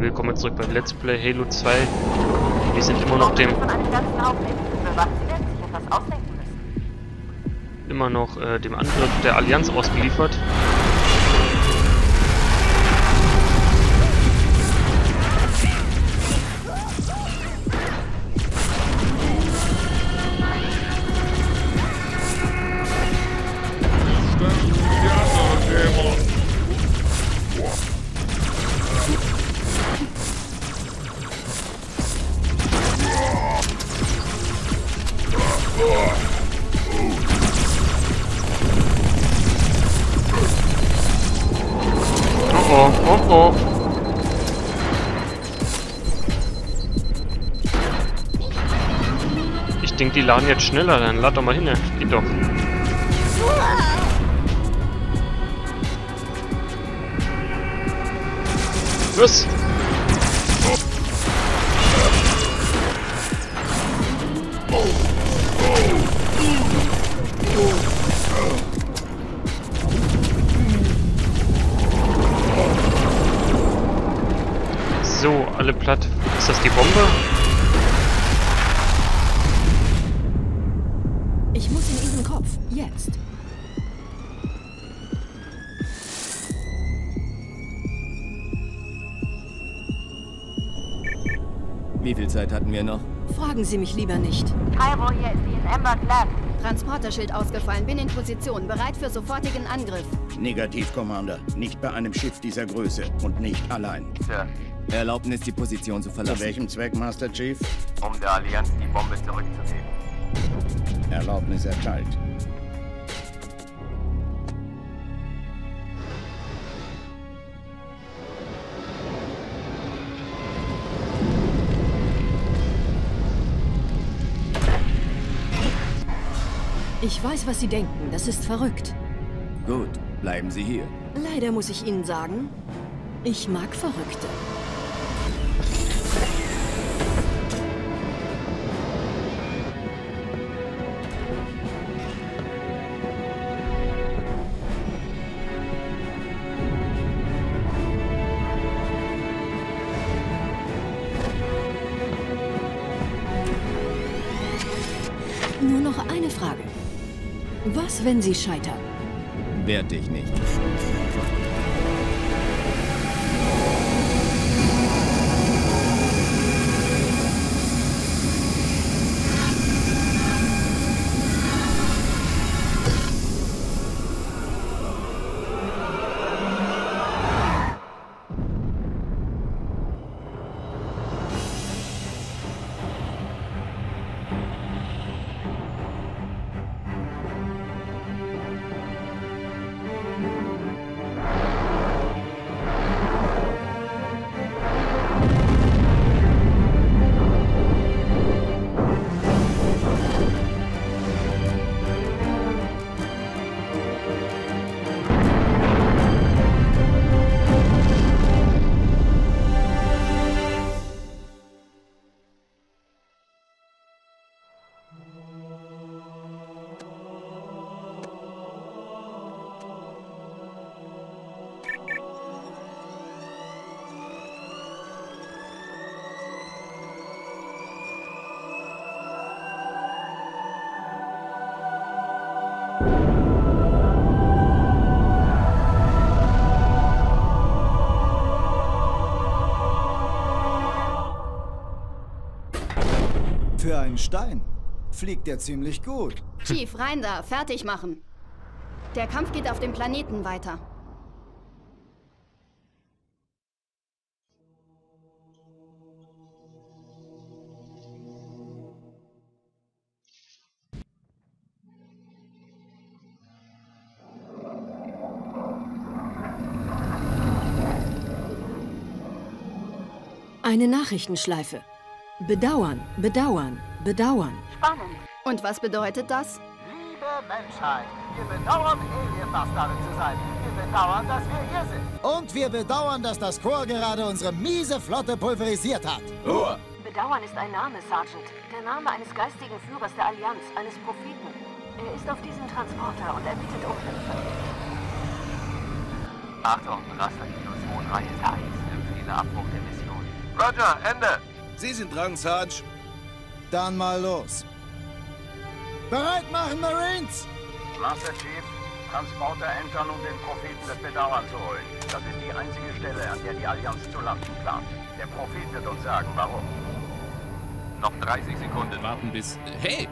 Willkommen zurück beim Let's Play Halo 2. Wir sind immer noch dem... Immer noch äh, dem Angriff der Allianz ausgeliefert. Laden jetzt schneller, dann lad doch mal hin, ne? geht doch. Was? So, alle platt. Ist das die Bombe? Wie viel Zeit hatten wir noch? Fragen Sie mich lieber nicht. Cairo, hier ist die in Amber Lab. Transporterschild ausgefallen. Bin in Position. Bereit für sofortigen Angriff. Negativ, Commander. Nicht bei einem Schiff dieser Größe und nicht allein. Sir, Erlaubnis, die Position zu Zu verlassen. welchem Zweck, Master Chief? um der Allianz die Bombe zurückzugeben. Erlaubnis erteilt. Ich weiß, was Sie denken. Das ist verrückt. Gut, bleiben Sie hier. Leider muss ich Ihnen sagen, ich mag Verrückte. Nur noch eine Frage. Was, wenn Sie scheitern? Werd dich nicht. Für einen Stein fliegt er ziemlich gut. Chief, rein da. Fertig machen. Der Kampf geht auf dem Planeten weiter. Eine Nachrichtenschleife. Bedauern, bedauern, bedauern. Spannend. Und was bedeutet das? Liebe Menschheit, wir bedauern, Alien-Bastarde zu sein. Wir bedauern, dass wir hier sind. Und wir bedauern, dass das Korps gerade unsere miese Flotte pulverisiert hat. Ruhe! Bedauern ist ein Name, Sergeant. Der Name eines geistigen Führers der Allianz, eines Propheten. Er ist auf diesem Transporter und er bittet um Hilfe. Achtung, Raster Kilo 2 Reihe Thais. Empfehle Abbruch der Mission. Roger, Ende. Sie sind dran, Sarge. Dann mal los. Bereit machen, Marines! Master Chief, Transporter entern, um den Propheten des Bedauern zu holen. Das ist die einzige Stelle, an der die Allianz zu landen plant. Der Prophet wird uns sagen, warum. Noch 30 Sekunden. Warten bis... Hey!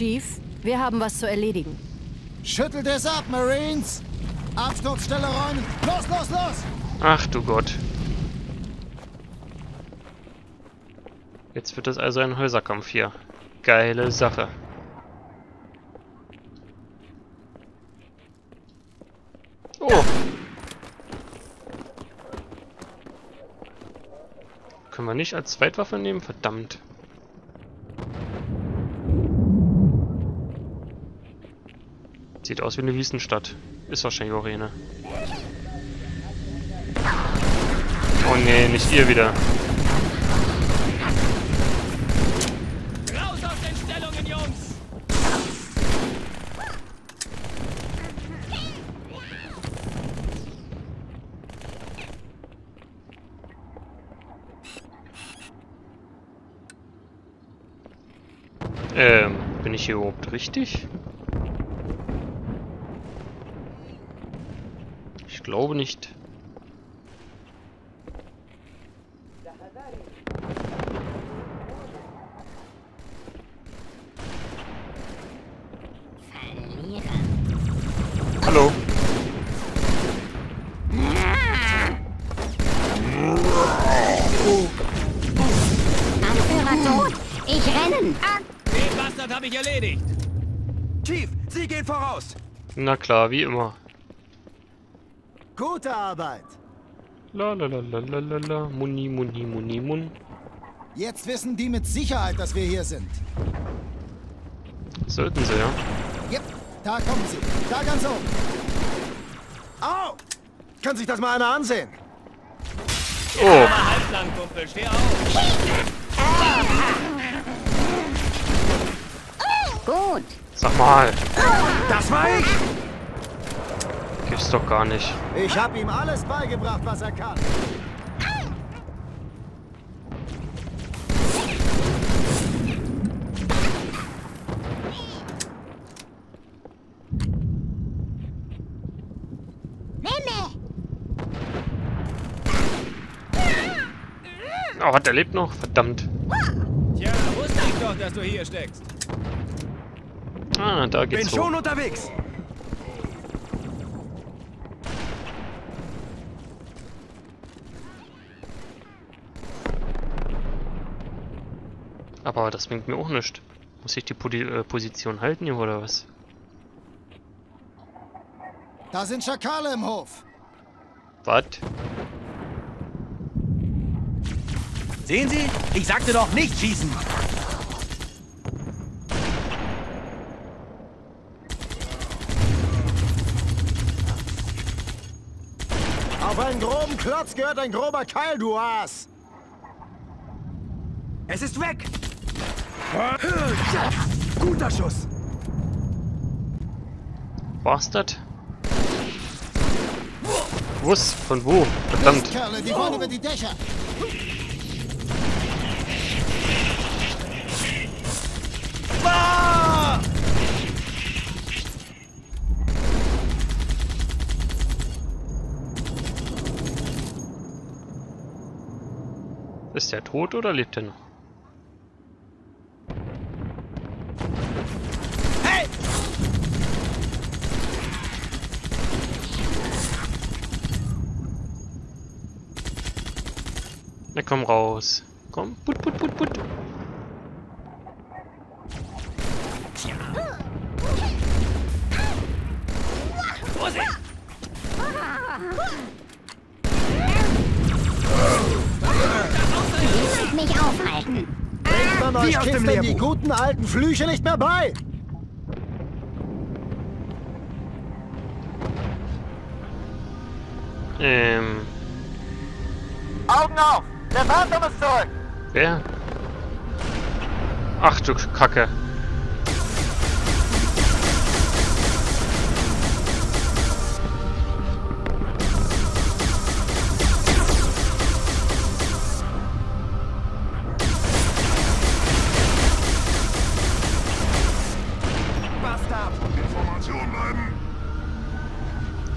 Chief, wir haben was zu erledigen. Schüttelt es ab, Marines! Absturzstelle räumen! Los, los, los! Ach du Gott. Jetzt wird es also ein Häuserkampf hier. Geile Sache. Oh. Können wir nicht als Zweitwaffe nehmen? Verdammt. Sieht aus wie eine Wüstenstadt. Ist wahrscheinlich auch eine. Oh nee, nicht ihr wieder. Raus aus den Stellungen, Jungs! Ähm, bin ich hier überhaupt richtig? Ich glaube nicht. Hallo. Anführer tot! Ich rennen! Den Bastard habe ich erledigt. Chief, Sie gehen voraus. Na klar, wie immer. Gute Arbeit! La la la la la la la. Muni, muni, muni, mun. Jetzt wissen die mit Sicherheit, dass wir hier sind. Sollten sie, ja. Yep, da kommen sie. Da ganz oben. Au! Kann sich das mal einer ansehen? Oh, Halblang, Kumpel, steh auf. Gut! sag mal. Das war ich! Gibt's doch gar nicht. Ich habe ihm alles beigebracht, was er kann. Oh, der lebt noch? Verdammt. Tja, wusste ich doch, dass du hier steckst. Ah, da geht's hoch. unterwegs. Aber das bringt mir auch nichts. Muss ich die Podi äh, Position halten hier oder was? Da sind Schakale im Hof. Was? Sehen Sie? Ich sagte doch nicht schießen. Auf einen groben Klotz gehört ein grober Keil, du Aas. Es ist weg. Guter Schuss. War's das? Was? Von wo? Verdammt. Ist der tot oder lebt er noch? Na komm raus. Komm, put, put, put, put. Nicht aufhalten! Bringt man euch die guten alten Flüche nicht mehr bei? Ähm. Augen auf! Der Phantom ist zurück! Wer? Ach du Kacke.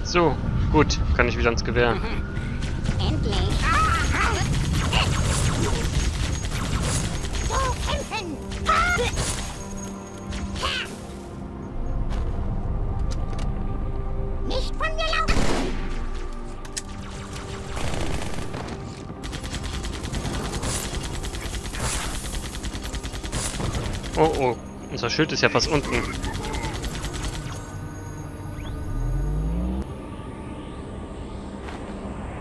So, gut. Kann ich wieder ins Gewehr. Endlich. Unser Schild ist ja fast unten.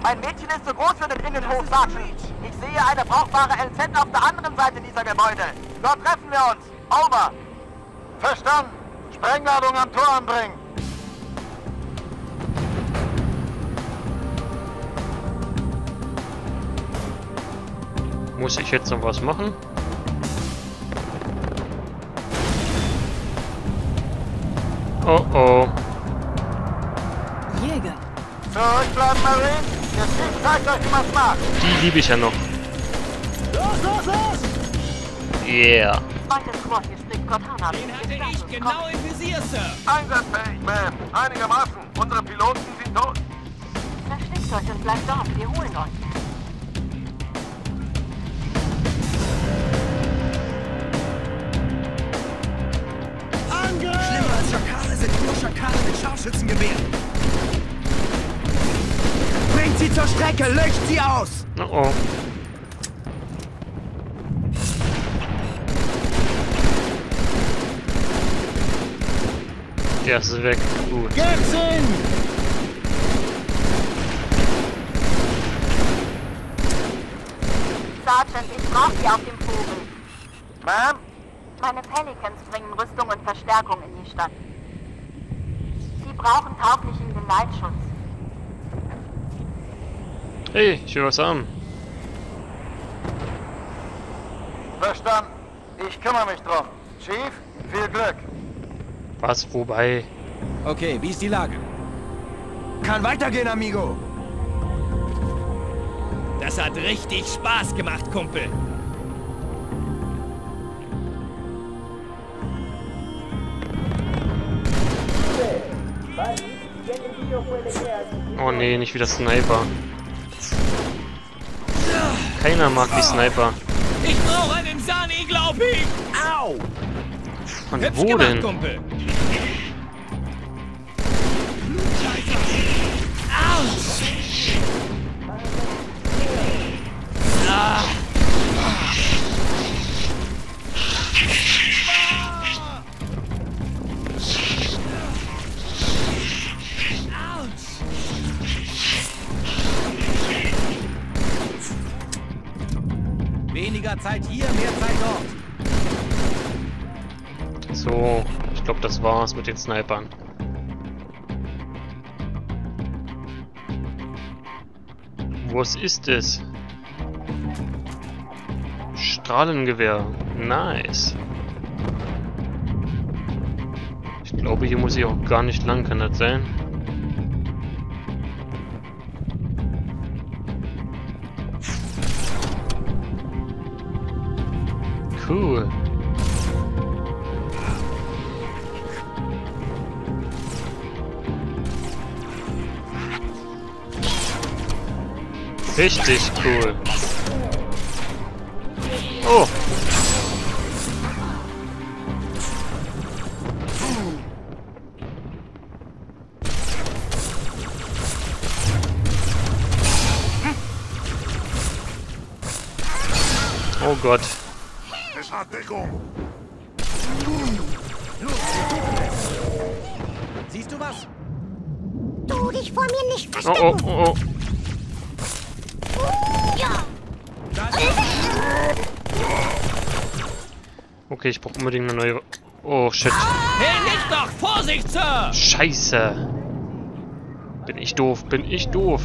Ein Mädchen ist zu groß für den Innenhof, Sergeant. Ich sehe eine brauchbare LZ auf der anderen Seite dieser Gebäude. Dort treffen wir uns. Over. Verstanden. Sprengladung am Tor anbringen. Muss ich jetzt noch was machen? Oh oh. Jäger. Zurückbleiben, Marines. Ihr Chief zeigt euch, man's macht. Die liebe ich ja noch. Los, los, los! Yeah. Zweites Squad, hier spricht Cortana. Den hatte ich genau im Visier, Sir. Einsatzfähig, Ma'am. Einigermaßen. Unsere Piloten sind tot. Versteckt euch und bleibt dort. Wir holen euch. Schakale mit Scharfschützengewehren. Bringt sie zur Strecke, löscht sie aus! Oh oh. Der ist weg. Gut. Gibt's ihn! Sergeant, ich brauche Sie auf dem Vogel. Ma'am? Meine Pelicans bringen Rüstung und Verstärkung in die Stadt. Brauchen tauglichen Geleitschutz. Hey, ich will was haben. Verstanden. Ich kümmere mich drum. Chief, viel Glück. Was, wobei? Okay, wie ist die Lage? Kann weitergehen, Amigo. Das hat richtig Spaß gemacht, Kumpel. Oh nee, nicht wieder Sniper. Keiner mag die Sniper. Ich brauche einen Sani, glaub ich. Au! Von Hübsch wo gemacht, denn? Kumpel. Ah. Weniger Zeit hier, mehr Zeit dort. So, ich glaube, das war's mit den Snipern. Was ist es? Strahlengewehr. Nice. Ich glaube, hier muss ich auch gar nicht lang, kann das sein? Cool. Richtig cool. Oh. Oh Gott. Siehst du was? Du dich vor mir nicht Oh verstecken. oh oh oh. Ja. Okay, ich brauche unbedingt eine neue. Oh shit. Hey, nicht doch! Vorsicht, Sir! Scheiße. Bin ich doof, bin ich doof.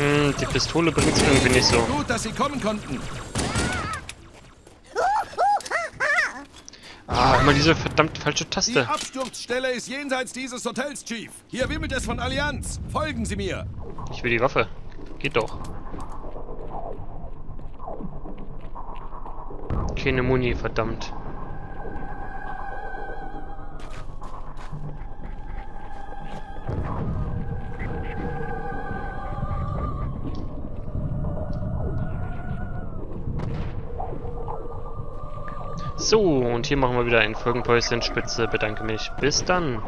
Hm, die Pistole bringt es irgendwie nicht so. Gut, dass Sie kommen konnten. Ah, immer diese verdammt falsche Die Taste. Absturzstelle ist jenseits dieses Hotels, Chief. Hier wimmelt es von Allianz. Folgen Sie mir. Ich will die Waffe. Geht doch. Keine Muni, verdammt. So, und hier machen wir wieder ein Folgenpäuschen. Spitze, bedanke mich. Bis dann.